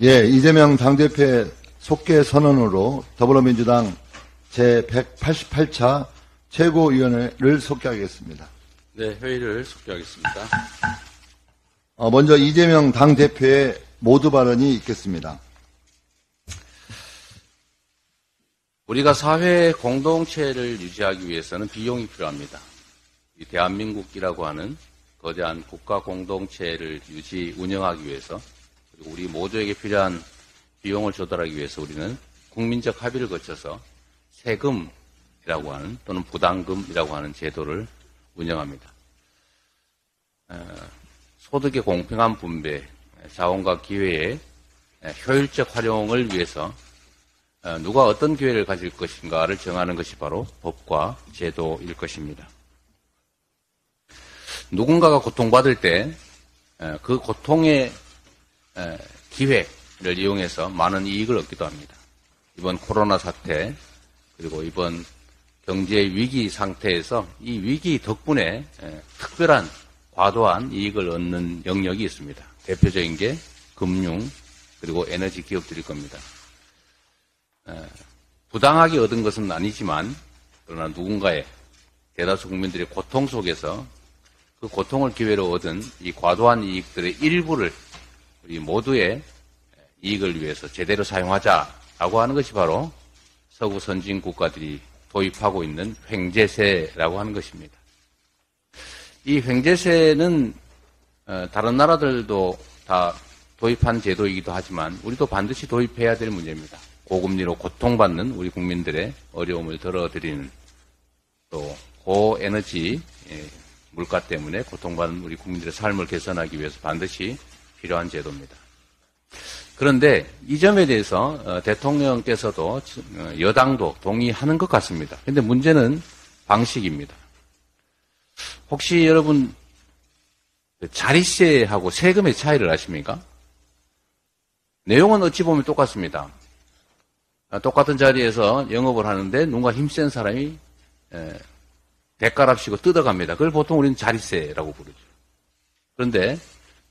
예, 이재명 당대표의 속개 선언으로 더불어민주당 제188차 최고위원회를 속개하겠습니다. 네, 회의를 속개하겠습니다. 어, 먼저 이재명 당대표의 모두 발언이 있겠습니다. 우리가 사회 공동체를 유지하기 위해서는 비용이 필요합니다. 이 대한민국이라고 하는 거대한 국가 공동체를 유지 운영하기 위해서 그리고 우리 모두에게 필요한 비용을 조달하기 위해서 우리는 국민적 합의를 거쳐서 세금이라고 하는 또는 부담금이라고 하는 제도를 운영합니다. 어, 소득의 공평한 분배, 자원과 기회의 효율적 활용을 위해서 어, 누가 어떤 기회를 가질 것인가를 정하는 것이 바로 법과 제도일 것입니다. 누군가가 고통받을 때 그 고통의 기회를 이용해서 많은 이익을 얻기도 합니다. 이번 코로나 사태 그리고 이번 경제 위기 상태에서 이 위기 덕분에 특별한 과도한 이익을 얻는 영역이 있습니다. 대표적인 게 금융 그리고 에너지 기업들일 겁니다. 부당하게 얻은 것은 아니지만 그러나 누군가의 대다수 국민들의 고통 속에서 그 고통을 기회로 얻은 이 과도한 이익들의 일부를 우리 모두의 이익을 위해서 제대로 사용하자라고 하는 것이 바로 서구 선진 국가들이 도입하고 있는 횡재세라고 하는 것입니다. 이 횡재세는 어, 다른 나라들도 다 도입한 제도이기도 하지만 우리도 반드시 도입해야 될 문제입니다. 고금리로 고통받는 우리 국민들의 어려움을 덜어드리는 또 고에너지 예, 물가 때문에 고통받는 우리 국민들의 삶을 개선하기 위해서 반드시 필요한 제도입니다. 그런데 이 점에 대해서 어, 대통령께서도 어, 여당도 동의하는 것 같습니다. 그런데 문제는 방식입니다. 혹시 여러분 그 자리세하고 세금의 차이를 아십니까? 내용은 어찌 보면 똑같습니다. 아, 똑같은 자리에서 영업을 하는데 누군가 힘센 사람이 대가랍시고 뜯어갑니다. 그걸 보통 우리는 자리세라고 부르죠. 그런데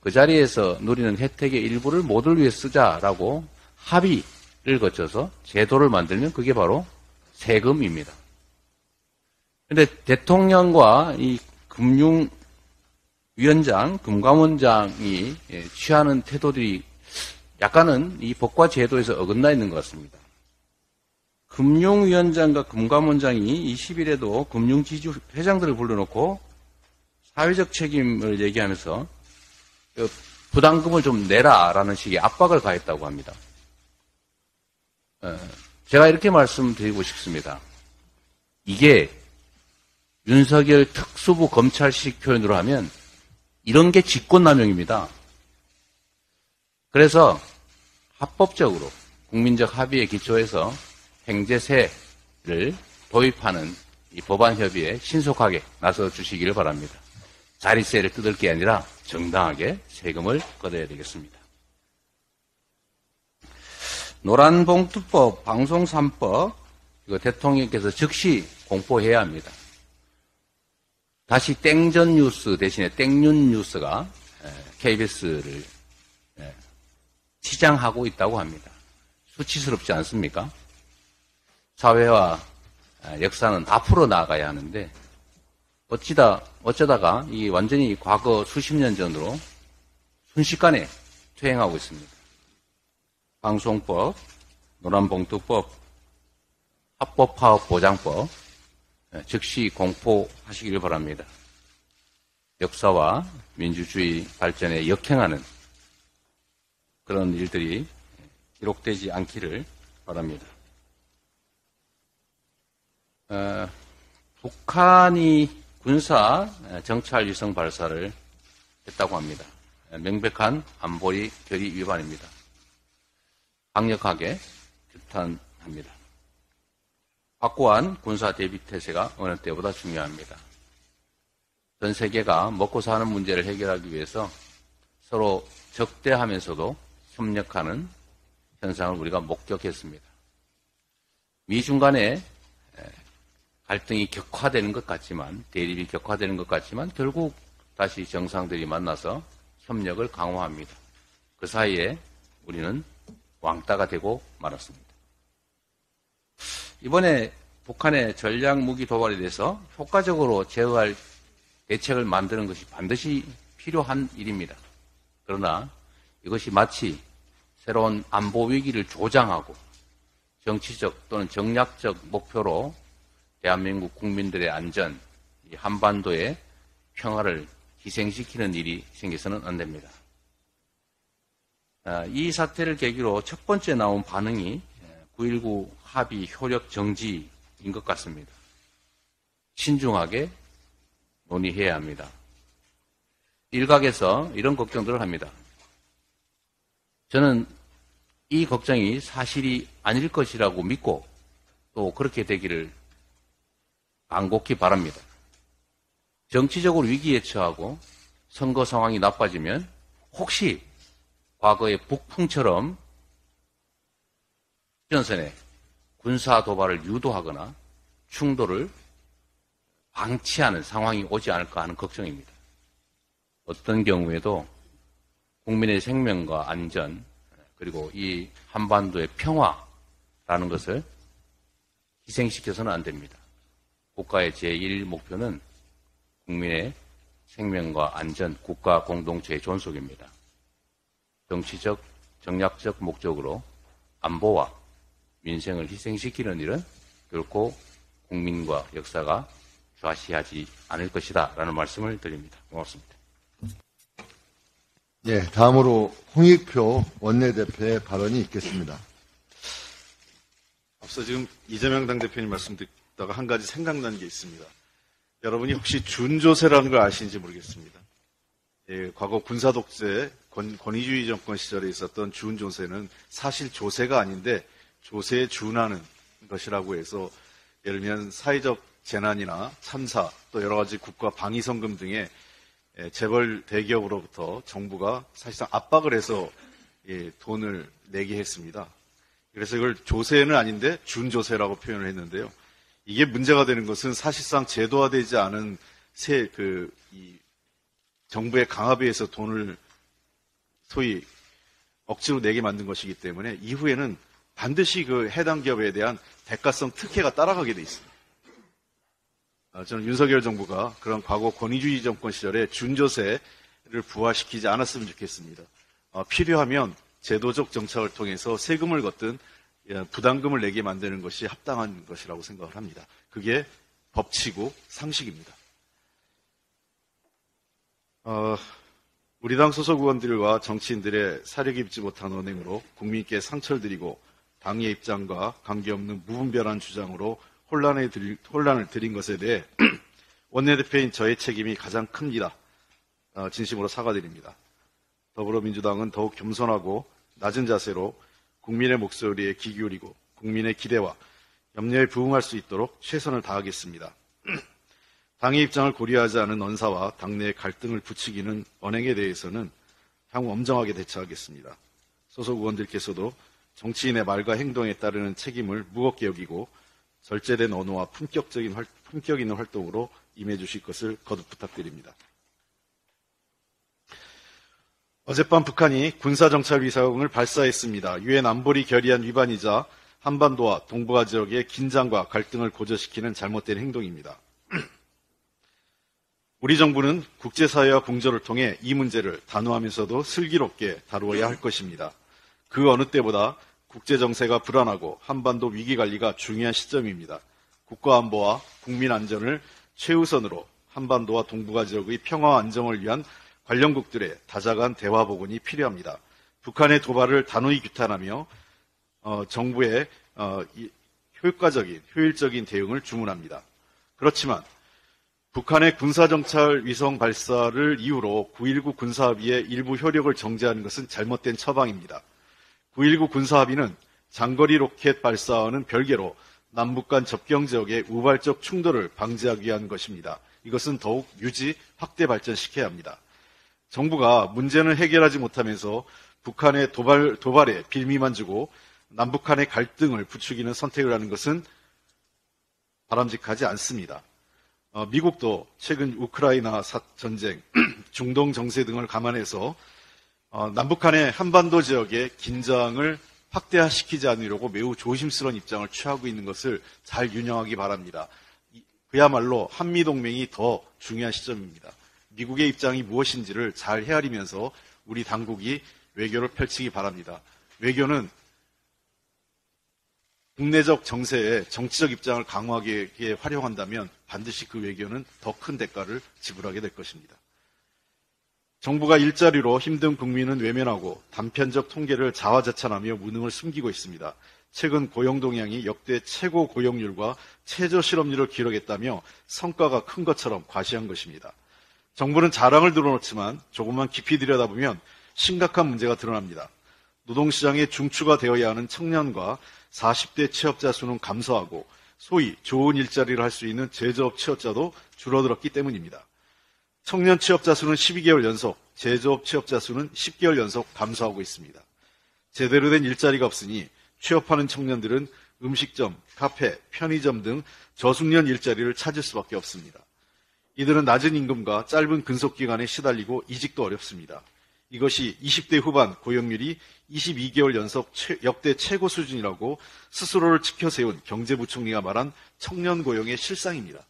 그 자리에서 누리는 혜택의 일부를 모두를 위해 쓰자라고 합의를 거쳐서 제도를 만들면 그게 바로 세금입니다. 그런데 대통령과 이 금융위원장, 금감원장이 취하는 태도들이 약간은 이 법과 제도에서 어긋나 있는 것 같습니다. 금융위원장과 금감원장이 20일에도 금융지주 회장들을 불러놓고 사회적 책임을 얘기하면서 그 부담금을 좀 내라라는 식의 압박을 가했다고 합니다. 어, 제가 이렇게 말씀드리고 싶습니다. 이게 윤석열 특수부 검찰식 표현으로 하면 이런 게 직권남용입니다. 그래서 합법적으로 국민적 합의에 기초해서 행제세를 도입하는 이 법안 협의에 신속하게 나서 주시기를 바랍니다. 자리세를 뜯을 게 아니라 정당하게 세금을 걷어야 되겠습니다. 노란봉투법, 방송 3법, 이거 대통령께서 즉시 공포해야 합니다. 다시 땡전 뉴스 대신에 땡윤 뉴스가 KBS를 시장하고 있다고 합니다. 수치스럽지 않습니까? 사회와 역사는 앞으로 나아가야 하는데 어찌다 어쩌다가 이 완전히 과거 수십 년 전으로 순식간에 퇴행하고 있습니다. 방송법, 노란봉투법, 합법파업 보장법 즉시 공포하시기를 바랍니다. 역사와 민주주의 발전에 역행하는 그런 일들이 기록되지 않기를 바랍니다. 어, 북한이 군사 정찰 위성 발사를 했다고 합니다. 명백한 안보리 결의 위반입니다. 강력하게 규탄합니다. 확고한 군사 대비 태세가 어느 때보다 중요합니다. 전 세계가 먹고 사는 문제를 해결하기 위해서 서로 적대하면서도 협력하는 현상을 우리가 목격했습니다. 미중 간의 갈등이 격화되는 것 같지만 대립이 격화되는 것 같지만 결국 다시 정상들이 만나서 협력을 강화합니다. 그 사이에 우리는 왕따가 되고 말았습니다. 이번에 북한의 전략 무기 도발에 대해서 효과적으로 제어할 대책을 만드는 것이 반드시 필요한 일입니다. 그러나 이것이 마치 새로운 안보 위기를 조장하고 정치적 또는 정략적 목표로 대한민국 국민들의 안전, 이 한반도의 평화를 희생시키는 일이 생겨서는 안 됩니다. 아, 이 사태를 계기로 첫 번째 나온 반응이 9.19 합의 효력 정지인 것 같습니다. 신중하게 논의해야 합니다. 일각에서 이런 걱정들을 합니다. 저는 이 걱정이 사실이 아닐 것이라고 믿고 또 그렇게 되기를 간곡히 바랍니다. 정치적으로 위기에 처하고 선거 상황이 나빠지면 혹시 과거의 북풍처럼 전선에 군사 도발을 유도하거나 충돌을 방치하는 상황이 오지 않을까 하는 걱정입니다. 어떤 경우에도 국민의 생명과 안전 그리고 이 한반도의 평화라는 것을 희생시켜서는 안 됩니다. 국가의 제1 목표는 국민의 생명과 안전, 국가 공동체의 존속입니다. 정치적, 정략적 목적으로 안보와 민생을 희생시키는 일은 결코 국민과 역사가 좌시하지 않을 것이다. 라는 말씀을 드립니다. 고맙습니다. 예, 다음으로 홍익표 원내대표의 발언이 있겠습니다. 앞서 지금 이재명 당대표님 말씀 듣 다가 한 가지 생각난 게 있습니다. 여러분이 혹시 준조세라는 걸 아시는지 모르겠습니다. 예, 과거 군사독재, 권, 권위주의 정권 시절에 있었던 준조세는 사실 조세가 아닌데 조세에 준하는 것이라고 해서 예를 들면 사회적 재난이나 참사 또 여러 가지 국가 방위성금 등의 예, 재벌 대기업으로부터 정부가 사실상 압박을 해서 예, 돈을 내게 했습니다. 그래서 이걸 조세는 아닌데 준조세라고 표현을 했는데요. 이게 문제가 되는 것은 사실상 제도화되지 않은 세, 그, 이, 정부의 강압에 의해서 돈을 소위 억지로 내게 만든 것이기 때문에 이후에는 반드시 그 해당 기업에 대한 대가성 특혜가 따라가게 돼 있습니다. 아, 저는 윤석열 정부가 그런 과거 권위주의 정권 시절에 준조세를 부활시키지 않았으면 좋겠습니다. 어, 필요하면 제도적 정착을 통해서 세금을 걷든 예, 부담금을 내게 만드는 것이 합당한 것이라고 생각을 합니다. 그게 법치고 상식입니다. 어, 우리 당 소속 의원들과 정치인들의 사려 깊지 못한 언행으로 국민께 상처를 드리고 당의 입장과 관계없는 무분별한 주장으로 혼란에 들, 혼란을 드린 것에 대해 원내대표인 저의 책임이 가장 큽니다. 어, 진심으로 사과드립니다. 더불어민주당은 더욱 겸손하고 낮은 자세로 국민의 목소리에 귀 기울이고 국민의 기대와 염려에 부응할 수 있도록 최선을 다하겠습니다. 당의 입장을 고려하지 않은 언사와 당내의 갈등을 부추기는 언행에 대해서는 향후 엄정하게 대처하겠습니다. 소속 의원들께서도 정치인의 말과 행동에 따르는 책임을 무겁게 여기고 절제된 언어와 품격적인 활, 품격 있는 활동으로 임해 주실 것을 거듭 부탁드립니다. 어젯밤 북한이 군사정찰 위성을 발사했습니다. 유엔 안보리 결의안 위반이자 한반도와 동북아 지역의 긴장과 갈등을 고조시키는 잘못된 행동입니다. 우리 정부는 국제사회와 공조를 통해 이 문제를 단호하면서도 슬기롭게 다루어야 할 것입니다. 그 어느 때보다 국제정세가 불안하고 한반도 위기관리가 중요한 시점입니다. 국가안보와 국민 안전을 최우선으로 한반도와 동북아 지역의 평화와 안정을 위한 관련국들의 다자간 대화 복원이 필요합니다. 북한의 도발을 단호히 규탄하며 어, 정부의 어, 효과적인 효율적인 대응을 주문합니다. 그렇지만 북한의 군사정찰 위성 발사를 이유로 9.19 군사합의의 일부 효력을 정지하는 것은 잘못된 처방입니다. 9.19 군사합의는 장거리 로켓 발사와는 별개로 남북 간 접경 지역의 우발적 충돌을 방지하기 위한 것입니다. 이것은 더욱 유지, 확대 발전시켜야 합니다. 정부가 문제는 해결하지 못하면서 북한의 도발, 도발에 빌미만 주고 남북한의 갈등을 부추기는 선택을 하는 것은 바람직하지 않습니다. 어, 미국도 최근 우크라이나 전쟁, 중동 정세 등을 감안해서 어, 남북한의 한반도 지역의 긴장을 확대시키지 않으려고 매우 조심스러운 입장을 취하고 있는 것을 잘 유념하기 바랍니다. 이- 그야말로 한미동맹이 더 중요한 시점입니다. 미국의 입장이 무엇인지를 잘 헤아리면서 우리 당국이 외교를 펼치기 바랍니다. 외교는 국내적 정세에 정치적 입장을 강화하기 위해 활용한다면 반드시 그 외교는 더 큰 대가를 지불하게 될 것입니다. 정부가 일자리로 힘든 국민은 외면하고 단편적 통계를 자화자찬하며 무능을 숨기고 있습니다. 최근 고용 동향이 역대 최고 고용률과 최저 실업률을 기록했다며 성과가 큰 것처럼 과시한 것입니다. 정부는 자랑을 드러놓지만 조금만 깊이 들여다보면 심각한 문제가 드러납니다. 노동시장에 중추가 되어야 하는 청년과 40대 취업자 수는 감소하고 소위 좋은 일자리를 할 수 있는 제조업 취업자도 줄어들었기 때문입니다. 청년 취업자 수는 12개월 연속, 제조업 취업자 수는 10개월 연속 감소하고 있습니다. 제대로 된 일자리가 없으니 취업하는 청년들은 음식점, 카페, 편의점 등 저숙련 일자리를 찾을 수밖에 없습니다. 이들은 낮은 임금과 짧은 근속 기간에 시달리고 이직도 어렵습니다. 이것이 20대 후반 고용률이 22개월 연속 최- 역대 최고 수준이라고 스스로를 지켜 세운 경제부총리가 말한 청년 고용의 실상입니다.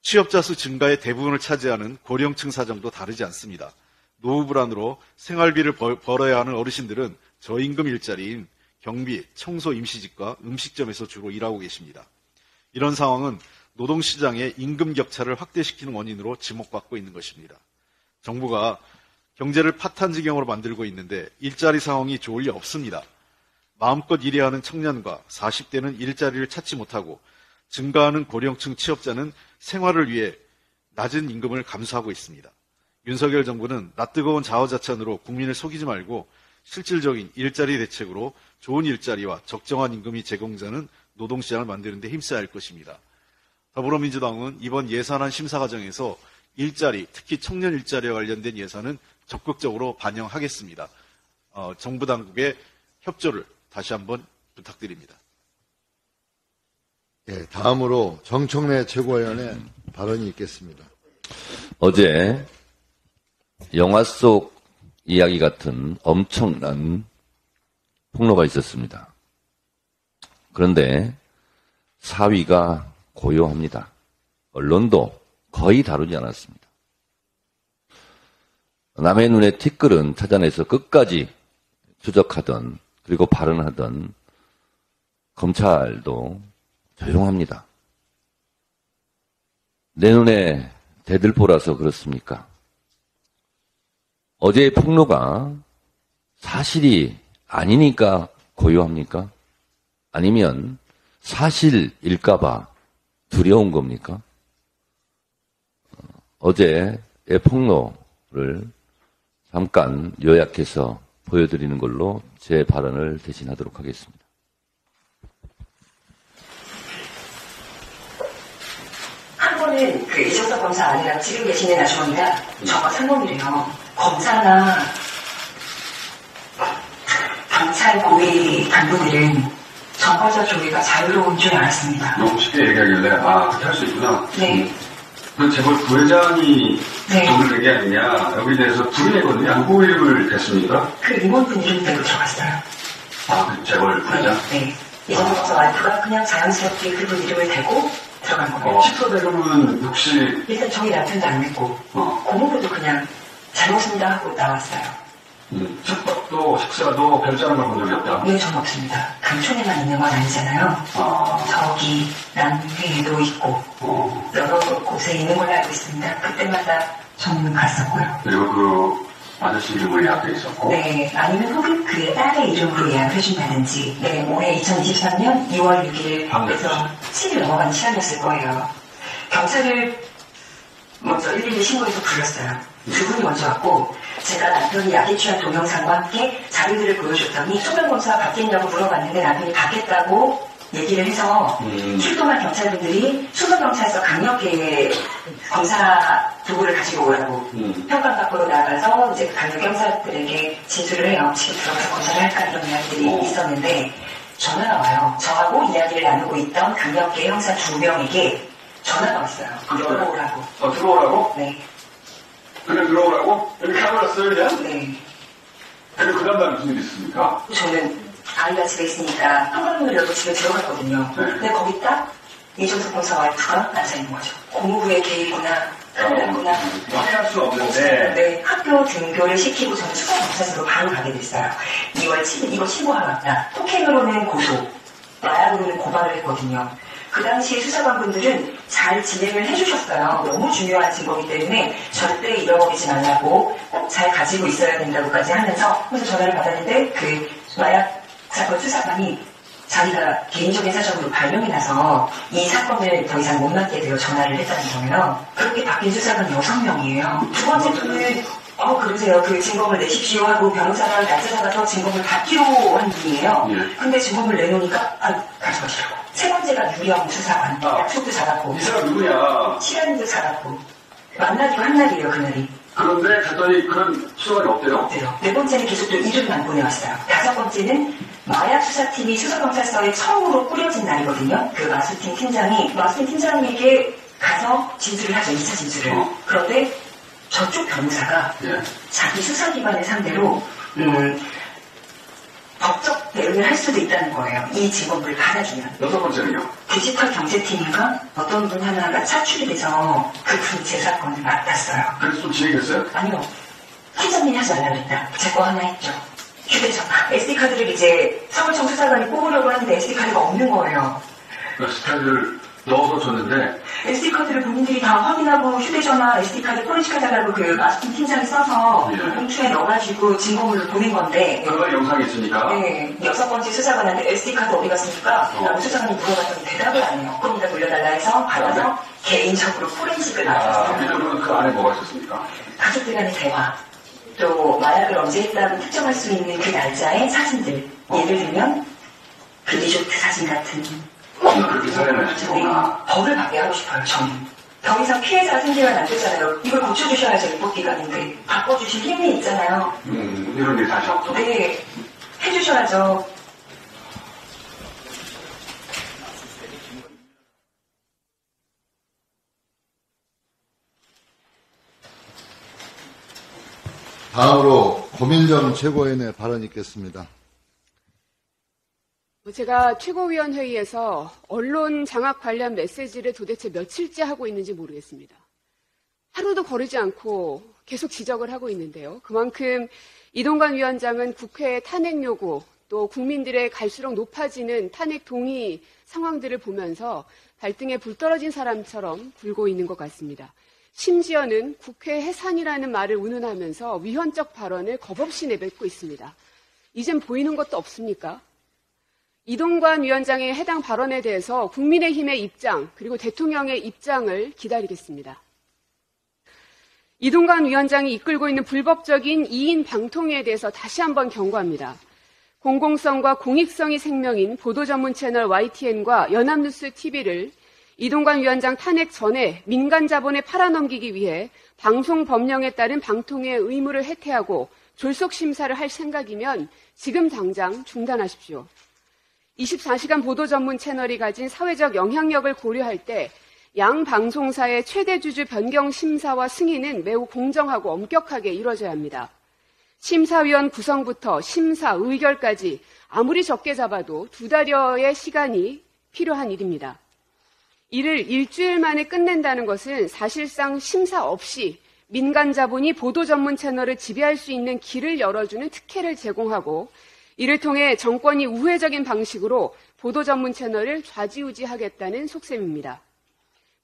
취업자 수 증가의 대부분을 차지하는 고령층 사정도 다르지 않습니다. 노후 불안으로 생활비를 벌, 벌어야 하는 어르신들은 저임금 일자리인 경비, 청소 임시직과 음식점에서 주로 일하고 계십니다. 이런 상황은 노동시장의 임금 격차를 확대시키는 원인으로 지목받고 있는 것입니다. 정부가 경제를 파탄 지경으로 만들고 있는데 일자리 상황이 좋을 리 없습니다. 마음껏 일해야 하는 청년과 40대는 일자리를 찾지 못하고 증가하는 고령층 취업자는 생활을 위해 낮은 임금을 감수하고 있습니다. 윤석열 정부는 낯뜨거운 자화자찬으로 국민을 속이지 말고 실질적인 일자리 대책으로 좋은 일자리와 적정한 임금이 제공되는 노동시장을 만드는 데 힘써야 할 것입니다. 더불어민주당은 이번 예산안 심사 과정에서 일자리, 특히 청년 일자리와 관련된 예산은 적극적으로 반영하겠습니다. 어, 정부 당국의 협조를 다시 한번 부탁드립니다. 예, 다음으로 정청래 최고위원의 발언이 있겠습니다. 어제 영화 속 이야기 같은 엄청난 폭로가 있었습니다. 그런데 사위가 고요합니다. 언론도 거의 다루지 않았습니다. 남의 눈에 티끌은 찾아내서 끝까지 추적하던 그리고 발언하던 검찰도 조용합니다. 내 눈에 대들보라서 그렇습니까? 어제의 폭로가 사실이 아니니까 고요합니까? 아니면 사실일까봐 두려운 겁니까? 어, 어제의 폭로를 잠깐 요약해서 보여드리는 걸로 제 발언을 대신하도록 하겠습니다. 한 번은 그 이정석 검사 아니라 지금 계시는 아주머니가 저거 상범이래요. 검사나 경찰 고위 간부들은 정과자 조회가 자유로운 줄 알았습니다. 너무 쉽게 얘기하길래 아 그렇게 할 수 있구나. 네. 그 재벌 부회장이 네. 돈을 낸게 아니냐 여기에 대해서 불이했거든요. 누구 이름을 댔습니까? 그 임원분 이름 대고 들어갔어요. 아 그 재벌 부회장. 네. 이정석 검사 와이프가 그냥 자연스럽게 그분 이름을 대고 들어간 거예요. 어, 식사 대금은 혹시 일단 저희 남편도 안 냈고 어, 고모부도 그냥 잘못습니다 하고 나왔어요. 음, 숙박도 식사도 별자를 본 적이 없다. 네, 전 없습니다. 강촌에만 있는 건 아니잖아요. 아, 저기 남회에도 있고 어, 여러 곳에 있는 걸로 알고 있습니다. 그때마다 저는 갔었고요. 그리고 그 아저씨 이름을 예약돼 있었고. 네, 아니면 혹은 그의 딸의 이름으로 예약을 해준다든지, 네, 올해 2023년 2월 6일에서 7일 넘어가는 시간이었을 거예요. 경찰을 먼저 112 신고해서 불렀어요. 두 분이 먼저 왔고, 제가 남편이 약에 취한 동영상과 함께 자료들을 보여줬더니 소변검사가 받겠냐고 물어봤는데 남편이 받겠다고 얘기를 해서 음. 출동한 경찰분들이 수서경찰서 강력계 검사 도구를 가지고 오라고 음. 현관 밖으로 나가서 이제 강력 경찰들에게 진술을 해요. 지금 들어가서 검사를 할까 이런 이야기들이 어. 있었는데 전화가 와요. 저하고 이야기를 나누고 있던 강력계 형사 두 명에게 전화가 왔어요. 들어오라고. 어, 들어오라고? 네, 그냥 들어오라고? 이렇게 하버렸어요 그냥? 네. 그리고 그 다음 날 무슨 일이 있습니까? 저는 아이가 집에 있으니까 한강문을 열고 집에 들어갔거든요. 네. 근데 거기 딱 이종석 검사 와이프가 앉아있는 거죠. 고무부에 개입구나, 큰일 났구나. 확인할 수는 없는데 네, 학교 등교를 시키고 저는 수사검사서로 바로 가게 됐어요. 2월 7일 이거 신고하러 왔다. 폭행으로는 고소, 마약으로는 고발을 했거든요. 그 당시에 수사관분들은 잘 진행을 해주셨어요. 너무 중요한 증거이기 때문에 절대 잃어버리지 말라고 꼭 잘 가지고 있어야 된다고까지 하면서 그래서 전화를 받았는데 그 마약 사건 수사관이 자기가 개인적인 사정으로 발령이 나서 이 사건을 더 이상 못 맡게 되어 전화를 했다는 거예요. 그렇게 바뀐 수사관 여섯 명이에요. 두 번째 분은 어 그러세요. 그 증거물 내십시오 하고 변호사랑 낮에 잡아서 증거물 받기로 한 분이에요. 예. 근데 증거물 내놓으니까 아 가져가시라고. 세 번째가 유령 수사관. 아. 약속도 잡았고 이 사람 누구냐? 시간도 잡았고 만나기로 한 날이에요 그날이. 그런데 갔더니 그런 수사관이 없대요. 없대요. 네 번째는 계속 또 이름만 보내왔어요. 다섯 번째는 마약 수사팀이 수사검사서에 처음으로 꾸려진 날이거든요. 그 마수팀 팀장이 마수팀 팀장에게 가서 진술을 하죠. 2차 진술을. 어. 그런데 저쪽 변호사가 예. 자기 수사기관을 상대로 음, 대응을 할 수도 있다는 거예요. 이 증거물을 받아주면. 여섯 번째는요. 디지털 경제팀인가 어떤 분 하나가 차출이 돼서 그분 제 사건을 맡았어요. 그래서 좀 진행했어요? 아니요. 팀장님이 하지 말라 그랬다. 제 거 하나 했죠. 휴대전화. SD카드를 이제 서울청 수사관이 뽑으려고 하는데 SD카드가 없는 거예요. 그 스타일을 넣어서 줬는데 SD카드를 본인들이 다 확인하고 휴대전화, SD카드 포렌식하다라고 그 마스팅 팀장이 써서 예. 봉투에 넣어가지고 증거물로 보낸 건데 여러 가지 영상이 있으니까 네, 여섯 번째 수사관한테 SD카드 어디 갔습니까? 어. 라고 수사관이 물어봤더니 대답을 안 해요. 그럼 다 돌려달라 해서 받아서 개인적으로 포렌식을 아, 맡았어요. 그러면 그 안에 뭐가 있었습니까? 가족들 간의 대화, 또 마약을 언제 했다고 특정할 수 있는 그 날짜의 사진들, 예를 들면 그 리조트 사진 같은 그렇게 살해를 하시거나 법을 받게 하고 싶어요, 저는. 더 이상 피해자 생기면 안 되잖아요. 이걸 고쳐주셔야죠, 입법기관인데. 바꿔주실 힘이 있잖아요. 음, 이런 일이 다시 없도록 네, 해주셔야죠. 다음으로 고민정 최고위원의 발언이 있겠습니다. 뭐 제가 최고위원회의에서 언론 장악 관련 메시지를 도대체 며칠째 하고 있는지 모르겠습니다. 하루도 거르지 않고 계속 지적을 하고 있는데요. 그만큼 이동관 위원장은 국회 탄핵 요구 또 국민들의 갈수록 높아지는 탄핵 동의 상황들을 보면서 발등에 불 떨어진 사람처럼 굴고 있는 것 같습니다. 심지어는 국회 해산이라는 말을 운운하면서 위헌적 발언을 겁없이 내뱉고 있습니다. 이젠 보이는 것도 없습니까? 이동관 위원장의 해당 발언에 대해서 국민의힘의 입장 그리고 대통령의 입장을 기다리겠습니다. 이동관 위원장이 이끌고 있는 불법적인 2인 방통위에 대해서 다시 한번 경고합니다. 공공성과 공익성이 생명인 보도 전문 채널 YTN과 연합뉴스 TV를 이동관 위원장 탄핵 전에 민간 자본에 팔아넘기기 위해 방송 법령에 따른 방통위의 의무를 해태하고 졸속 심사를 할 생각이면 지금 당장 중단하십시오. 24시간 보도 전문 채널이 가진 사회적 영향력을 고려할 때 양 방송사의 최대 주주 변경 심사와 승인은 매우 공정하고 엄격하게 이루어져야 합니다. 심사위원 구성부터 심사 의결까지 아무리 적게 잡아도 두 달여의 시간이 필요한 일입니다. 이를 일주일 만에 끝낸다는 것은 사실상 심사 없이 민간 자본이 보도 전문 채널을 지배할 수 있는 길을 열어주는 특혜를 제공하고 이를 통해 정권이 우회적인 방식으로 보도 전문 채널을 좌지우지하겠다는 속셈입니다.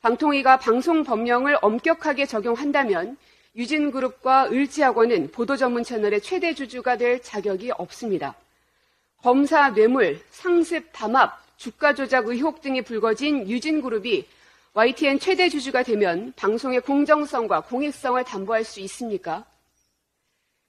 방통위가 방송 법령을 엄격하게 적용한다면 유진그룹과 을지학원은 보도 전문 채널의 최대 주주가 될 자격이 없습니다. 검사 뇌물, 상습 담합, 주가 조작 의혹 등이 불거진 유진그룹이 YTN 최대 주주가 되면 방송의 공정성과 공익성을 담보할 수 있습니까?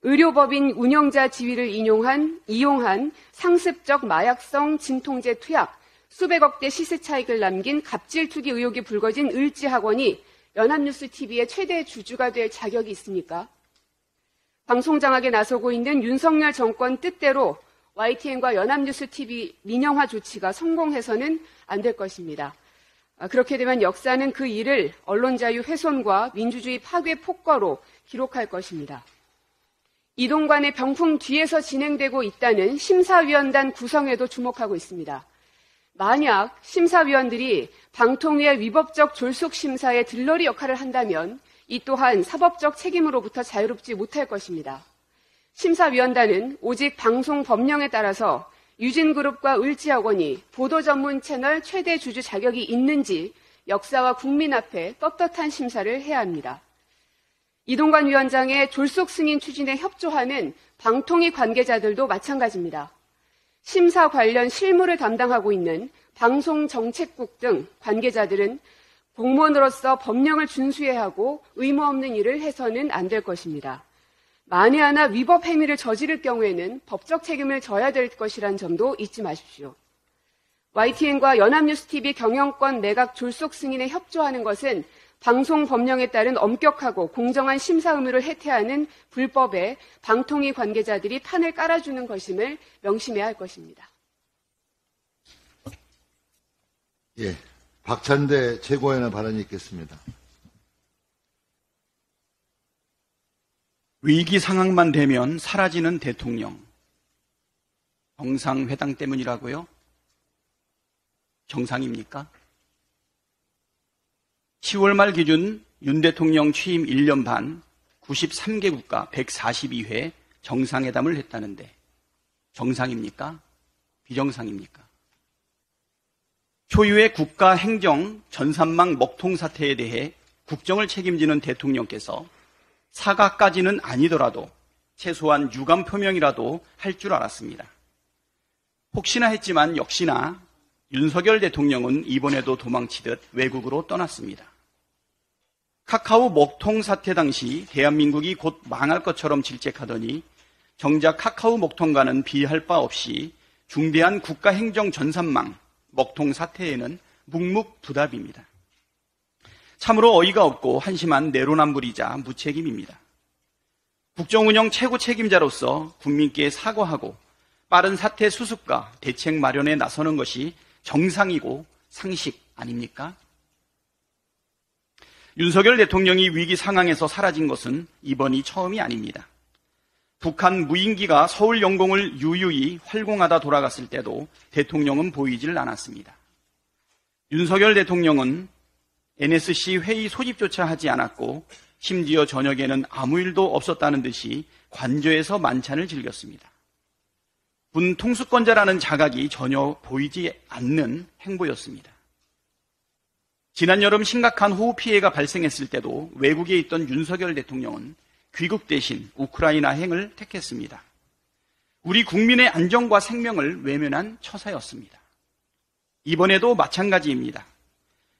의료법인 운영자 지위를 인용한, 이용한 상습적 마약성 진통제 투약, 수백억 대 시세 차익을 남긴 갑질 투기 의혹이 불거진 을지학원이 연합뉴스 TV의 최대 주주가 될 자격이 있습니까? 방송장악에 나서고 있는 윤석열 정권 뜻대로 YTN과 연합뉴스 TV 민영화 조치가 성공해서는 안 될 것입니다. 아, 그렇게 되면 역사는 그 일을 언론 자유 훼손과 민주주의 파괴 폭거로 기록할 것입니다. 이동관의 병풍 뒤에서 진행되고 있다는 심사위원단 구성에도 주목하고 있습니다. 만약 심사위원들이 방통위의 위법적 졸속 심사에 들러리 역할을 한다면 이 또한 사법적 책임으로부터 자유롭지 못할 것입니다. 심사위원단은 오직 방송 법령에 따라서 유진그룹과 을지학원이 보도 전문 채널 최대 주주 자격이 있는지 역사와 국민 앞에 떳떳한 심사를 해야 합니다. 이동관 위원장의 졸속 승인 추진에 협조하는 방통위 관계자들도 마찬가지입니다. 심사 관련 실무를 담당하고 있는 방송정책국 등 관계자들은 공무원으로서 법령을 준수해야 하고 의무 없는 일을 해서는 안 될 것입니다. 만에 하나 위법 행위를 저지를 경우에는 법적 책임을 져야 될 것이란 점도 잊지 마십시오. YTN과 연합뉴스TV 경영권 매각 졸속 승인에 협조하는 것은 방송 법령에 따른 엄격하고 공정한 심사 의무를 해태하는 불법에 방통위 관계자들이 판을 깔아주는 것임을 명심해야 할 것입니다. 예. 박찬대 최고위원의 발언이 있겠습니다. 위기 상황만 되면 사라지는 대통령. 정상회담 때문이라고요? 정상입니까? 10월 말 기준 윤 대통령 취임 1년 반 93개 국가 142회 정상회담을 했다는데 정상입니까? 비정상입니까? 초유의 국가 행정 전산망 먹통 사태에 대해 국정을 책임지는 대통령께서 사과까지는 아니더라도 최소한 유감 표명이라도 할 줄 알았습니다. 혹시나 했지만 역시나 윤석열 대통령은 이번에도 도망치듯 외국으로 떠났습니다. 카카오 먹통 사태 당시 대한민국이 곧 망할 것처럼 질책하더니 정작 카카오 먹통과는 비할 바 없이 중대한 국가 행정 전산망 먹통 사태에는 묵묵부답입니다. 참으로 어이가 없고 한심한 내로남불이자 무책임입니다. 국정운영 최고 책임자로서 국민께 사과하고 빠른 사태 수습과 대책 마련에 나서는 것이 정상이고 상식 아닙니까? 윤석열 대통령이 위기 상황에서 사라진 것은 이번이 처음이 아닙니다. 북한 무인기가 서울 영공을 유유히 활공하다 돌아갔을 때도 대통령은 보이질 않았습니다. 윤석열 대통령은 NSC 회의 소집조차 하지 않았고 심지어 저녁에는 아무 일도 없었다는 듯이 관저에서 만찬을 즐겼습니다. 군 통수권자라는 자각이 전혀 보이지 않는 행보였습니다. 지난 여름 심각한 호우 피해가 발생했을 때도 외국에 있던 윤석열 대통령은 귀국 대신 우크라이나 행을 택했습니다. 우리 국민의 안정과 생명을 외면한 처사였습니다. 이번에도 마찬가지입니다.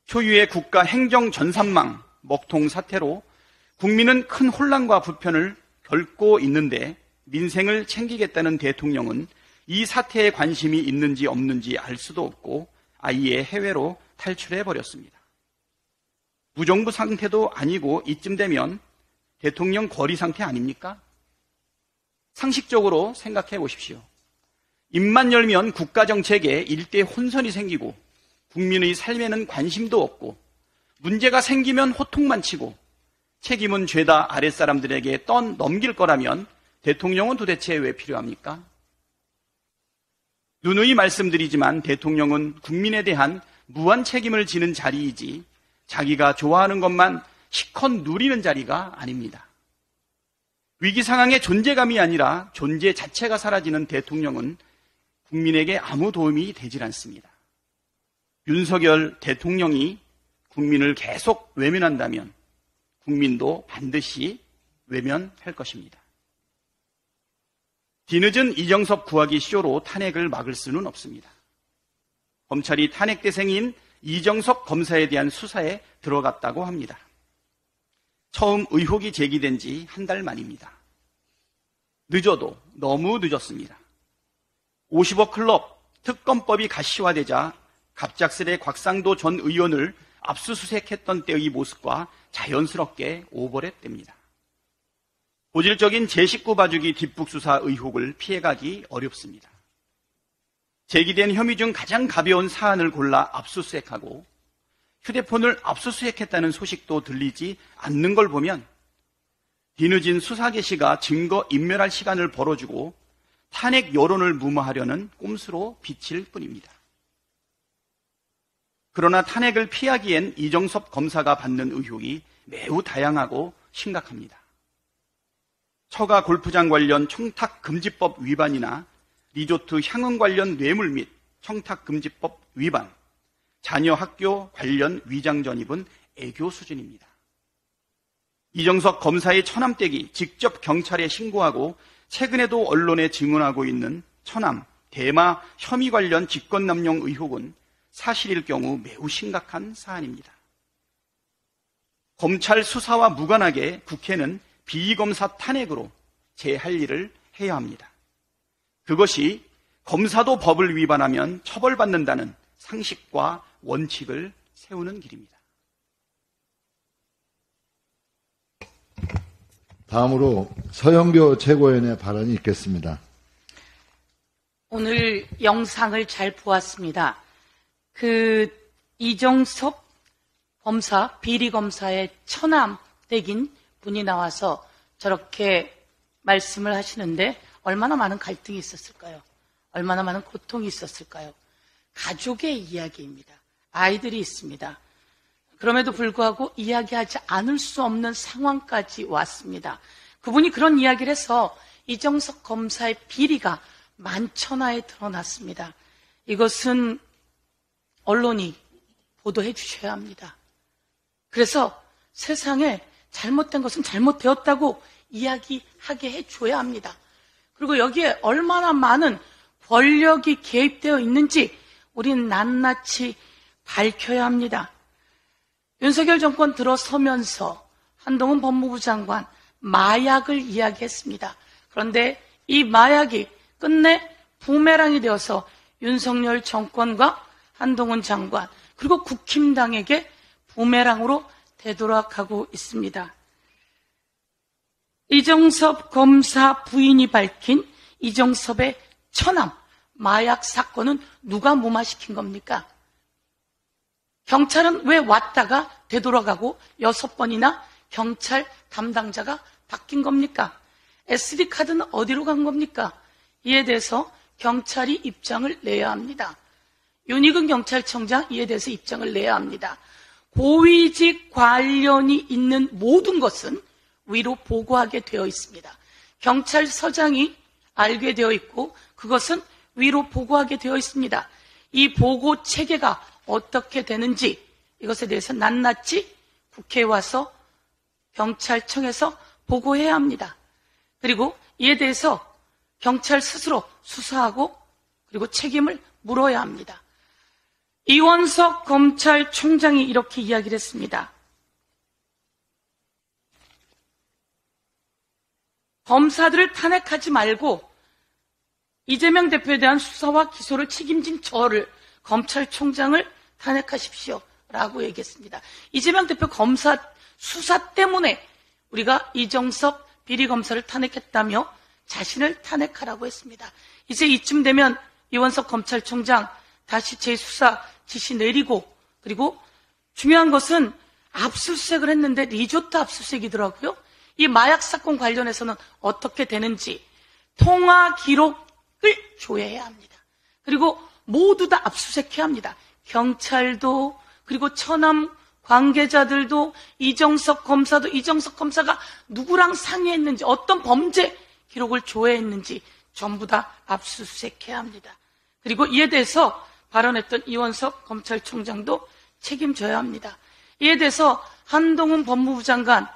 초유의 국가 행정 전산망 먹통 사태로 국민은 큰 혼란과 불편을 겪고 있는데 민생을 챙기겠다는 대통령은 이 사태에 관심이 있는지 없는지 알 수도 없고 아예 해외로 탈출해 버렸습니다. 무정부 상태도 아니고 이쯤 되면 대통령 거리 상태 아닙니까? 상식적으로 생각해 보십시오. 입만 열면 국가 정책에 일대 혼선이 생기고 국민의 삶에는 관심도 없고 문제가 생기면 호통만 치고 책임은 죄다 아랫사람들에게 떠 넘길 거라면 대통령은 도대체 왜 필요합니까? 누누이 말씀드리지만 대통령은 국민에 대한 무한 책임을 지는 자리이지 자기가 좋아하는 것만 시컷 누리는 자리가 아닙니다. 위기 상황의 존재감이 아니라 존재 자체가 사라지는 대통령은 국민에게 아무 도움이 되질 않습니다. 윤석열 대통령이 국민을 계속 외면한다면 국민도 반드시 외면할 것입니다. 뒤늦은 이정섭 구하기 쇼로 탄핵을 막을 수는 없습니다. 검찰이 탄핵 대상인 이정섭 검사에 대한 수사에 들어갔다고 합니다. 처음 의혹이 제기된 지 한 달 만입니다. 늦어도 너무 늦었습니다. 50억 클럽 특검법이 가시화되자 갑작스레 곽상도 전 의원을 압수수색했던 때의 모습과 자연스럽게 오버랩됩니다. 고질적인 제19 봐주기 뒷북 수사 의혹을 피해가기 어렵습니다. 제기된 혐의 중 가장 가벼운 사안을 골라 압수수색하고 휴대폰을 압수수색했다는 소식도 들리지 않는 걸 보면 뒤늦은 수사 개시가 증거 인멸할 시간을 벌어주고 탄핵 여론을 무마하려는 꼼수로 비칠 뿐입니다. 그러나 탄핵을 피하기엔 이정섭 검사가 받는 의혹이 매우 다양하고 심각합니다. 처가 골프장 관련 청탁 금지법 위반이나 리조트 향응 관련 뇌물 및 청탁금지법 위반, 자녀 학교 관련 위장 전입은 애교 수준입니다. 이정석 검사의 처남댁이 직접 경찰에 신고하고 최근에도 언론에 증언하고 있는 처남, 대마 혐의 관련 직권남용 의혹은 사실일 경우 매우 심각한 사안입니다. 검찰 수사와 무관하게 국회는 비검사 탄핵으로 제 할 일을 해야 합니다. 그것이 검사도 법을 위반하면 처벌받는다는 상식과 원칙을 세우는 길입니다. 다음으로 서영교 최고위원의 발언이 있겠습니다. 오늘 영상을 잘 보았습니다. 그 이정섭 검사, 비리 검사의 처남 댁인 분이 나와서 저렇게 말씀을 하시는데 얼마나 많은 갈등이 있었을까요? 얼마나 많은 고통이 있었을까요? 가족의 이야기입니다. 아이들이 있습니다. 그럼에도 불구하고 이야기하지 않을 수 없는 상황까지 왔습니다. 그분이 그런 이야기를 해서 이정석 검사의 비리가 만천하에 드러났습니다. 이것은 언론이 보도해 주셔야 합니다. 그래서 세상에 잘못된 것은 잘못되었다고 이야기하게 해줘야 합니다. 그리고 여기에 얼마나 많은 권력이 개입되어 있는지 우린 낱낱이 밝혀야 합니다. 윤석열 정권 들어서면서 한동훈 법무부 장관 마약을 이야기했습니다. 그런데 이 마약이 끝내 부메랑이 되어서 윤석열 정권과 한동훈 장관 그리고 국힘당에게 부메랑으로 되돌아가고 있습니다. 이정섭 검사 부인이 밝힌 이정섭의 처남 마약 사건은 누가 무마시킨 겁니까? 경찰은 왜 왔다가 되돌아가고 여섯 번이나 경찰 담당자가 바뀐 겁니까? SD카드는 어디로 간 겁니까? 이에 대해서 경찰이 입장을 내야 합니다. 윤희근 경찰청장 이에 대해서 입장을 내야 합니다. 고위직 관련이 있는 모든 것은 위로 보고하게 되어 있습니다. 경찰서장이 알게 되어 있고 그것은 위로 보고하게 되어 있습니다. 이 보고 체계가 어떻게 되는지 이것에 대해서 낱낱이 국회에 와서 경찰청에서 보고해야 합니다. 그리고 이에 대해서 경찰 스스로 수사하고 그리고 책임을 물어야 합니다. 이원석 검찰총장이 이렇게 이야기를 했습니다. 검사들을 탄핵하지 말고 이재명 대표에 대한 수사와 기소를 책임진 저를 검찰총장을 탄핵하십시오. 라고 얘기했습니다. 이재명 대표 검사 수사 때문에 우리가 이정섭 비리검사를 탄핵했다며 자신을 탄핵하라고 했습니다. 이제 이쯤 되면 이원석 검찰총장 다시 재수사 지시 내리고 그리고 중요한 것은 압수수색을 했는데 리조트 압수수색이더라고요. 이 마약 사건 관련해서는 어떻게 되는지 통화 기록을 조회해야 합니다. 그리고 모두 다 압수수색해야 합니다. 경찰도 그리고 처남 관계자들도 이정석 검사도 이정석 검사가 누구랑 상의했는지 어떤 범죄 기록을 조회했는지 전부 다 압수수색해야 합니다. 그리고 이에 대해서 발언했던 이원석 검찰총장도 책임져야 합니다. 이에 대해서 한동훈 법무부 장관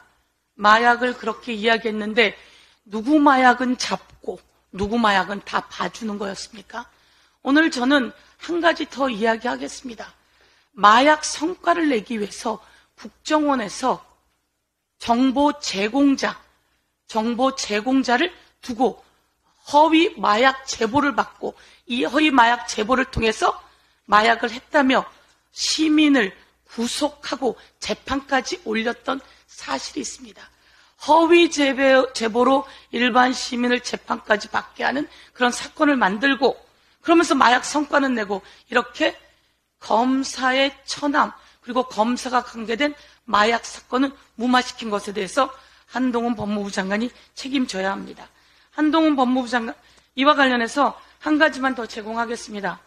마약을 그렇게 이야기했는데 누구 마약은 잡고 누구 마약은 다 봐주는 거였습니까? 오늘 저는 한 가지 더 이야기하겠습니다. 마약 성과를 내기 위해서 국정원에서 정보 제공자, 정보 제공자를 두고 허위 마약 제보를 받고 이 허위 마약 제보를 통해서 마약을 했다며 시민을 구속하고 재판까지 올렸던 사실이 있습니다. 허위 제보 로 일반 시민을 재판까지 받게 하는 그런 사건을 만들고 그러면서 마약 성과는 내고 이렇게 검사의 처남 그리고 검사가 관계된 마약 사건은 무마시킨 것에 대해서 한동훈 법무부 장관이 책임져야 합니다. 한동훈 법무부 장관, 이와 관련해서 한 가지만 더 제공하겠습니다.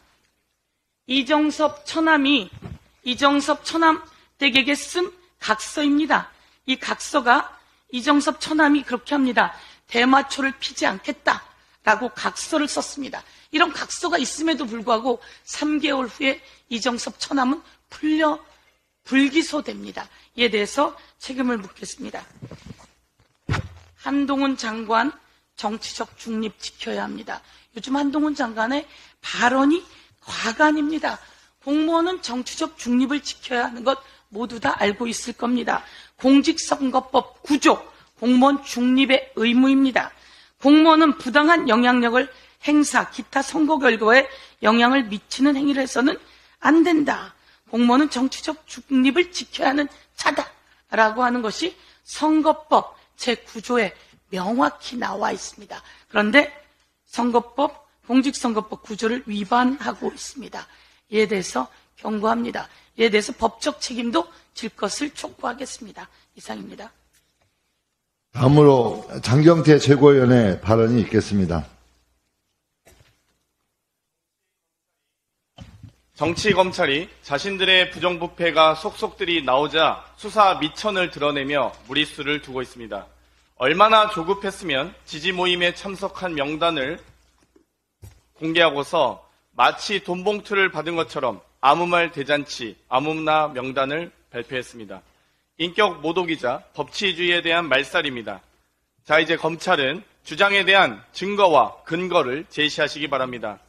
이정섭 처남이 이정섭 처남 댁에게 쓴 각서입니다. 이 각서가 이정섭 처남이 그렇게 합니다. 대마초를 피지 않겠다라고 각서를 썼습니다. 이런 각서가 있음에도 불구하고 3개월 후에 이정섭 처남은 풀려 불기소됩니다. 이에 대해서 책임을 묻겠습니다. 한동훈 장관 정치적 중립 지켜야 합니다. 요즘 한동훈 장관의 발언이 과간입니다. 공무원은 정치적 중립을 지켜야 하는 것 모두 다 알고 있을 겁니다. 공직선거법 구조, 공무원 중립의 의무입니다. 공무원은 부당한 영향력을 행사, 기타 선거 결과에 영향을 미치는 행위를 해서는 안 된다. 공무원은 정치적 중립을 지켜야 하는 자다라고 하는 것이 선거법 제9조에 명확히 나와 있습니다. 그런데 선거법, 공직선거법 구조를 위반하고 있습니다. 이에 대해서 경고합니다. 이에 대해서 법적 책임도 질 것을 촉구하겠습니다. 이상입니다. 다음으로 장경태 최고위원의 발언이 있겠습니다. 정치 검찰이 자신들의 부정부패가 속속들이 나오자 수사 미천을 드러내며 무리수를 두고 있습니다. 얼마나 조급했으면 지지 모임에 참석한 명단을 공개하고서 마치 돈 봉투를 받은 것처럼 아무 말 대잔치, 아무나 명단을 발표했습니다. 인격 모독이자 법치주의에 대한 말살입니다. 자, 이제 검찰은 주장에 대한 증거와 근거를 제시하시기 바랍니다.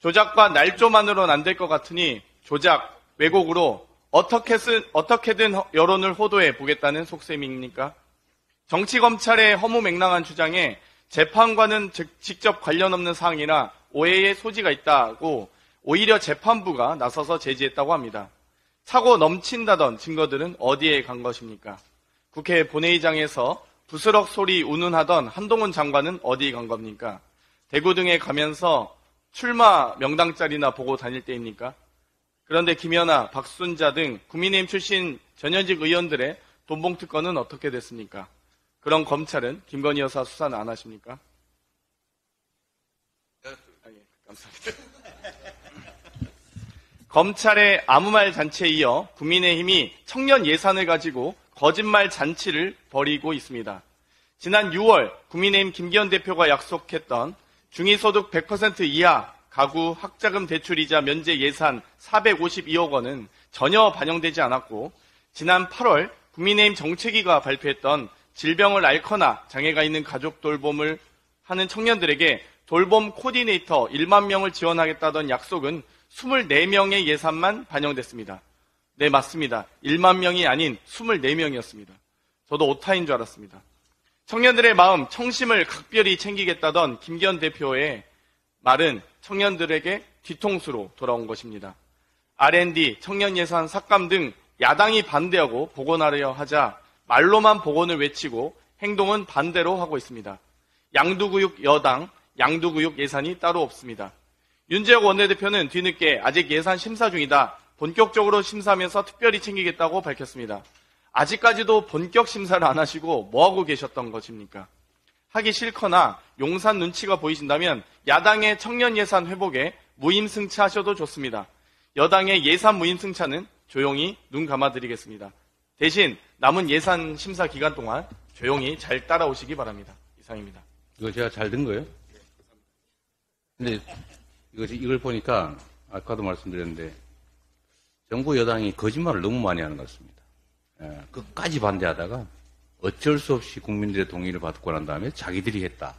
조작과 날조만으로는 안 될 것 같으니 조작, 왜곡으로 어떻게든, 어떻게든 여론을 호도해 보겠다는 속셈입니까? 정치검찰의 허무 맹랑한 주장에 재판과는 즉- 직접 관련 없는 사항이나 오해의 소지가 있다고 오히려 재판부가 나서서 제지했다고 합니다. 차고 넘친다던 증거들은 어디에 간 것입니까? 국회 본회의장에서 부스럭 소리 운운하던 한동훈 장관은 어디 간 겁니까? 대구 등에 가면서 출마 명당짜리나 보고 다닐 때입니까? 그런데 김연아, 박순자 등 국민의힘 출신 전현직 의원들의 돈봉투 건은 어떻게 됐습니까? 그런 검찰은 김건희 여사 수사는 안 하십니까? 아, 예, 감사합니다. 검찰의 아무 말 잔치에 이어 국민의힘이 청년 예산을 가지고 거짓말 잔치를 벌이고 있습니다. 지난 6월 국민의힘 김기현 대표가 약속했던 중위소득 100% 이하 가구 학자금 대출이자 면제 예산 452억 원은 전혀 반영되지 않았고 지난 8월 국민의힘 정책위가 발표했던 질병을 앓거나 장애가 있는 가족 돌봄을 하는 청년들에게 돌봄 코디네이터 1만 명을 지원하겠다던 약속은 24명의 예산만 반영됐습니다. 네, 맞습니다. 1만 명이 아닌 24명이었습니다. 저도 오타인 줄 알았습니다. 청년들의 마음, 청심을 각별히 챙기겠다던 김기현 대표의 말은 청년들에게 뒤통수로 돌아온 것입니다. R&D, 청년 예산 삭감 등 야당이 반대하고 복원하려 하자 말로만 복원을 외치고 행동은 반대로 하고 있습니다. 양두구육 여당, 양두구육 예산이 따로 없습니다. 윤재혁 원내대표는 뒤늦게 아직 예산 심사 중이다. 본격적으로 심사하면서 특별히 챙기겠다고 밝혔습니다. 아직까지도 본격 심사를 안 하시고 뭐하고 계셨던 것입니까? 하기 싫거나 용산 눈치가 보이신다면 야당의 청년 예산 회복에 무임승차하셔도 좋습니다. 여당의 예산 무임승차는 조용히 눈 감아드리겠습니다. 대신 남은 예산 심사 기간 동안 조용히 잘 따라오시기 바랍니다. 이상입니다. 이거 제가 잘 든 거예요? 근데 이거, 이걸 보니까 아까도 말씀드렸는데 정부 여당이 거짓말을 너무 많이 하는 것 같습니다. 예, 끝까지 반대하다가 어쩔 수 없이 국민들의 동의를 받고 난 다음에 자기들이 했다.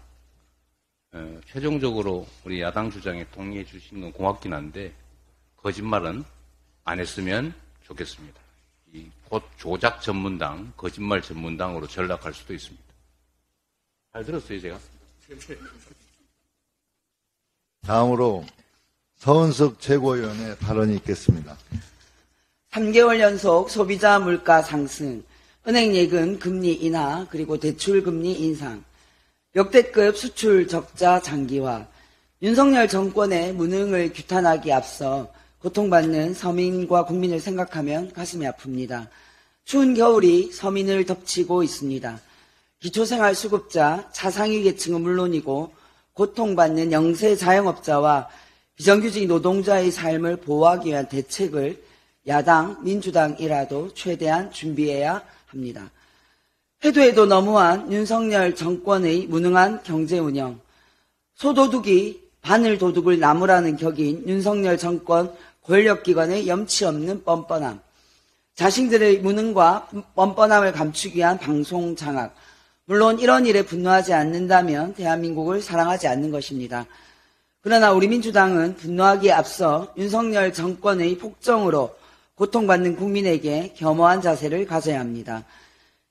예, 최종적으로 우리 야당 주장에 동의해 주신 건 고맙긴 한데 거짓말은 안 했으면 좋겠습니다. 이곧 조작 전문당, 거짓말 전문당으로 전락할 수도 있습니다. 잘 들었어요, 제가? 다음으로 서은석 최고위원의 발언이 있겠습니다. 3개월 연속 소비자 물가 상승, 은행 예금 금리 인하, 그리고 대출 금리 인상, 역대급 수출 적자 장기화, 윤석열 정권의 무능을 규탄하기 앞서 고통받는 서민과 국민을 생각하면 가슴이 아픕니다. 추운 겨울이 서민을 덮치고 있습니다. 기초생활수급자, 차상위 계층은 물론이고 고통받는 영세 자영업자와 비정규직 노동자의 삶을 보호하기 위한 대책을 야당, 민주당이라도 최대한 준비해야 합니다. 해도 해도 너무한 윤석열 정권의 무능한 경제 운영, 소도둑이 바늘 도둑을 나무라는 격인 윤석열 정권 권력기관의 염치 없는 뻔뻔함, 자신들의 무능과 뻔뻔함을 감추기 위한 방송 장악, 물론 이런 일에 분노하지 않는다면 대한민국을 사랑하지 않는 것입니다. 그러나 우리 민주당은 분노하기에 앞서 윤석열 정권의 폭정으로 고통받는 국민에게 겸허한 자세를 가져야 합니다.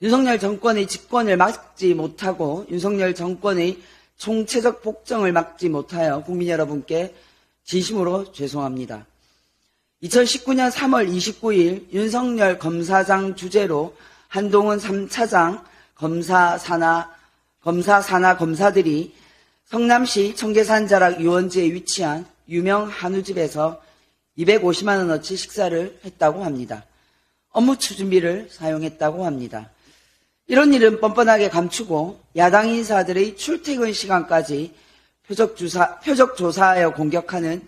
윤석열 정권의 집권을 막지 못하고 윤석열 정권의 총체적 폭정을 막지 못하여 국민 여러분께 진심으로 죄송합니다. 2019년 3월 29일 윤석열 검사장 주재로 한동훈 3차장 검사 산하, 검사 산하 검사들이 성남시 청계산 자락 유원지에 위치한 유명 한우집에서 250만 원어치 식사를 했다고 합니다. 업무 추준비를 사용했다고 합니다. 이런 일은 뻔뻔하게 감추고 야당 인사들의 출퇴근 시간까지 표적 조사, 표적 조사하여 공격하는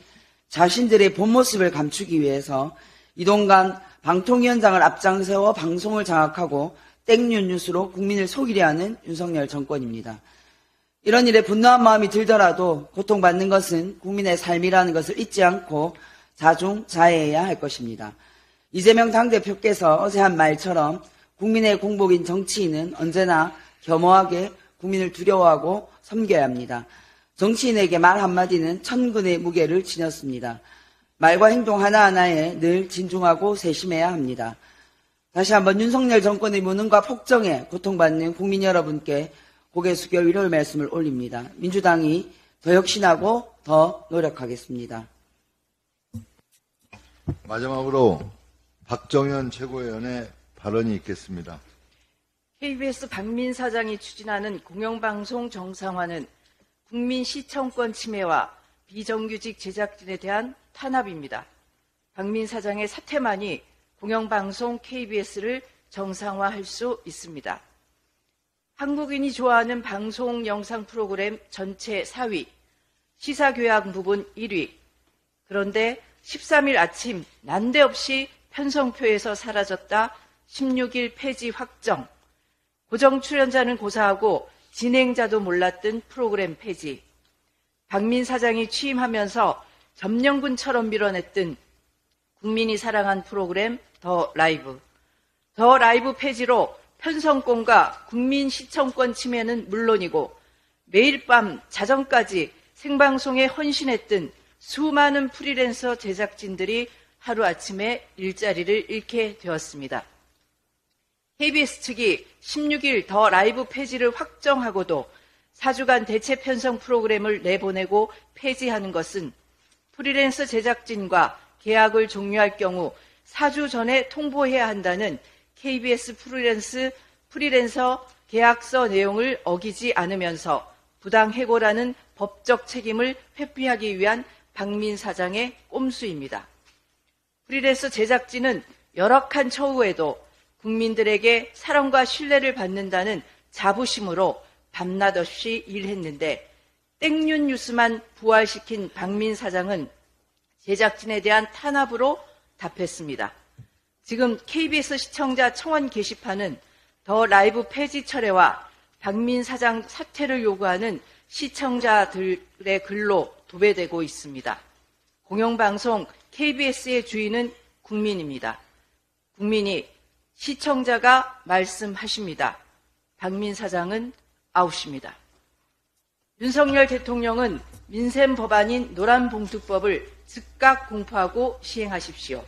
자신들의 본 모습을 감추기 위해서 이동간 방통위원장을 앞장세워 방송을 장악하고 땡뉴 뉴스로 국민을 속이려 하는 윤석열 정권입니다. 이런 일에 분노한 마음이 들더라도 고통받는 것은 국민의 삶이라는 것을 잊지 않고 자중 자애해야 할 것입니다. 이재명 당대표께서 어제 한 말처럼 국민의 공복인 정치인은 언제나 겸허하게 국민을 두려워하고 섬겨야 합니다. 정치인에게 말 한마디는 천근의 무게를 지녔습니다. 말과 행동 하나하나에 늘 진중하고 세심해야 합니다. 다시 한번 윤석열 정권의 무능과 폭정에 고통받는 국민 여러분께 고개 숙여 위로의 말씀을 올립니다. 민주당이 더 혁신하고 더 노력하겠습니다. 마지막으로 박정현 최고위원의 발언이 있겠습니다. KBS 박민 사장이 추진하는 공영방송 정상화는 국민 시청권 침해와 비정규직 제작진에 대한 탄압입니다. 박민 사장의 사퇴만이 공영방송 KBS를 정상화할 수 있습니다. 한국인이 좋아하는 방송 영상 프로그램 전체 4위, 시사교양 부분 1위. 그런데 13일 아침 난데없이 편성표에서 사라졌다 16일 폐지 확정. 고정 출연자는 고사하고 진행자도 몰랐던 프로그램 폐지. 박민 사장이 취임하면서 점령군처럼 밀어냈던 국민이 사랑한 프로그램 더 라이브. 더 라이브 폐지로 편성권과 국민 시청권 침해는 물론이고 매일 밤 자정까지 생방송에 헌신했던 수많은 프리랜서 제작진들이 하루아침에 일자리를 잃게 되었습니다. KBS 측이 16일 더 라이브 폐지를 확정하고도 4주간 대체 편성 프로그램을 내보내고 폐지하는 것은 프리랜서 제작진과 계약을 종료할 경우 4주 전에 통보해야 한다는 KBS 프리랜스, 프리랜서 계약서 내용을 어기지 않으면서 부당 해고라는 법적 책임을 회피하기 위한 박민 사장의 꼼수입니다. 프리랜서 제작진은 열악한 처우에도 국민들에게 사랑과 신뢰를 받는다는 자부심으로 밤낮 없이 일했는데 땡윤 뉴스만 부활시킨 박민 사장은 제작진에 대한 탄압으로 답했습니다. 지금 KBS 시청자 청원 게시판은 더 라이브 폐지 철회와 박민 사장 사퇴를 요구하는 시청자들의 글로 도배되고 있습니다. 공영방송 KBS의 주인은 국민입니다. 국민이 시청자가 말씀하십니다. 박민 사장은 아웃입니다. 윤석열 대통령은 민생 법안인 노란봉투법을 즉각 공포하고 시행하십시오.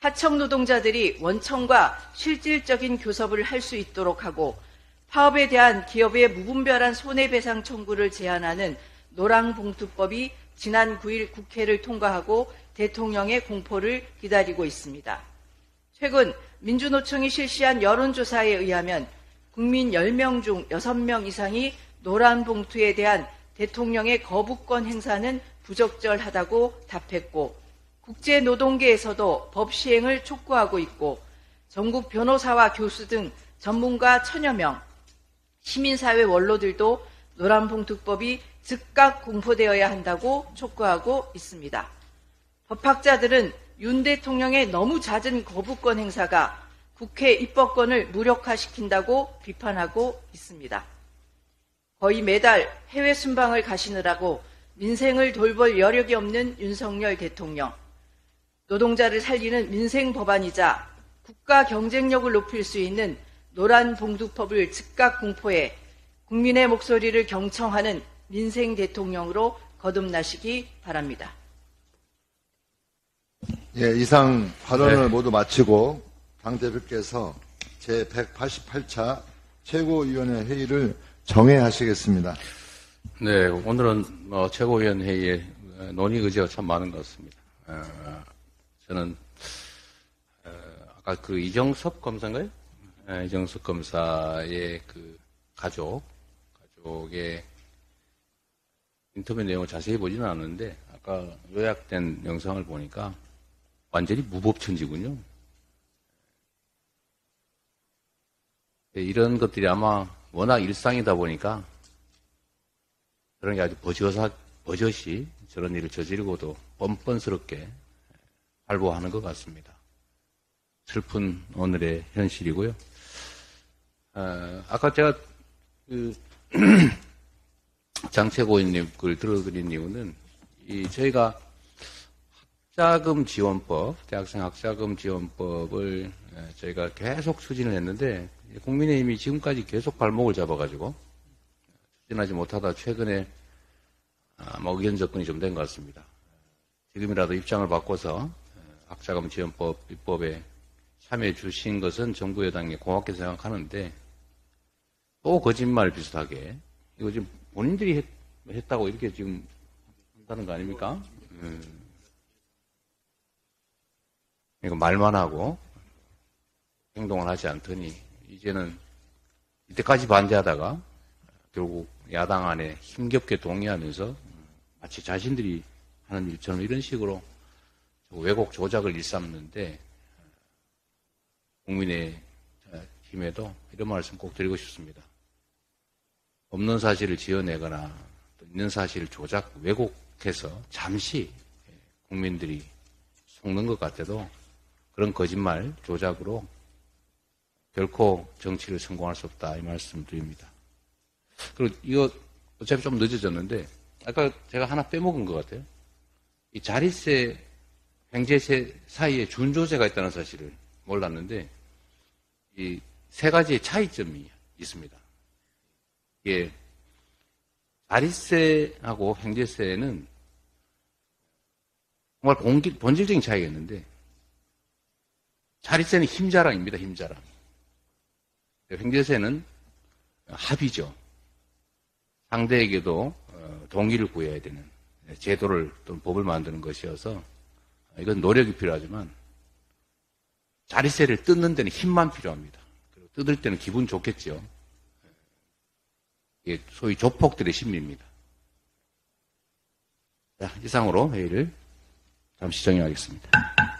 하청 노동자들이 원청과 실질적인 교섭을 할 수 있도록 하고 파업에 대한 기업의 무분별한 손해배상 청구를 제한하는 노란봉투법이 지난 9일 국회를 통과하고 대통령의 공포를 기다리고 있습니다. 최근 민주노총이 실시한 여론조사에 의하면 국민 10명 중 6명 이상이 노란 봉투에 대한 대통령의 거부권 행사는 부적절하다고 답했고 국제노동계에서도 법 시행을 촉구하고 있고 전국 변호사와 교수 등 전문가 천여 명, 시민사회 원로들도 노란봉투법이 즉각 공포되어야 한다고 촉구하고 있습니다. 법학자들은 윤 대통령의 너무 잦은 거부권 행사가 국회 입법권을 무력화시킨다고 비판하고 있습니다. 거의 매달 해외 순방을 가시느라고 민생을 돌볼 여력이 없는 윤석열 대통령. 노동자를 살리는 민생 법안이자 국가 경쟁력을 높일 수 있는 노란 봉두법을 즉각 공포해 국민의 목소리를 경청하는 민생 대통령으로 거듭나시기 바랍니다. 예, 이상 발언을 네. 모두 마치고 당 대표께서 제 188차 최고위원회 회의를 정회하시겠습니다. 네, 오늘은 뭐 최고위원 회의에 논의 의지가 참 많은 것 같습니다. 어, 저는 어, 아까 그 이정섭 검사인가요? 예, 이정섭 검사의 그 가족, 가족의 인터뷰 내용을 자세히 보지는 않았는데 아까 요약된 영상을 보니까 완전히 무법천지군요. 예, 이런 것들이 아마 워낙 일상이다 보니까 그런 게 아주 버젓하, 버젓이 저런 일을 저지르고도 뻔뻔스럽게 발부하는 것 같습니다. 슬픈 오늘의 현실이고요. 어, 아까 제가 그 장채고인님 글 들어드린 이유는 이 저희가 학자금 지원법, 대학생 학자금 지원법을 에, 저희가 계속 추진을 했는데 국민의힘이 지금까지 계속 발목을 잡아가지고 추진하지 못하다 최근에 아마 의견 접근이 좀 된 것 같습니다. 지금이라도 입장을 바꿔서 학자금 지원법 입법에 참여해 주신 것은 정부 여당에 고맙게 생각하는데 또 거짓말 비슷하게 이거 지금 본인들이 했, 했다고 이렇게 지금 한다는 거 아닙니까? 음. 이거 말만 하고 행동을 하지 않더니 이제는 이때까지 반대하다가 결국 야당 안에 힘겹게 동의하면서 마치 자신들이 하는 일처럼 이런 식으로 왜곡 조작을 일삼는데 국민의 힘에도 이런 말씀 꼭 드리고 싶습니다. 없는 사실을 지어내거나 또 있는 사실을 조작 왜곡해서 잠시 국민들이 속는 것 같아도 그런 거짓말 조작으로 결코 정치를 성공할 수 없다 이 말씀 드립니다. 그리고 이거 어차피 좀 늦어졌는데 아까 제가 하나 빼먹은 것 같아요. 이 자릿세, 횡재세 사이에 준조세가 있다는 사실을 몰랐는데 이 세 가지의 차이점이 있습니다. 이게 자릿세하고 횡재세는 정말 본질, 본질적인 차이가 있는데 자릿세는 힘자랑입니다. 힘자랑. 횡재세는 합의죠. 상대에게도 어, 동의를 구해야 되는 제도를 또는 법을 만드는 것이어서 이건 노력이 필요하지만 자릿세를 뜯는 데는 힘만 필요합니다. 뜯을 때는 기분 좋겠죠. 이게 소위 조폭들의 심리입니다. 자, 이상으로 회의를 잠시 정리하겠습니다.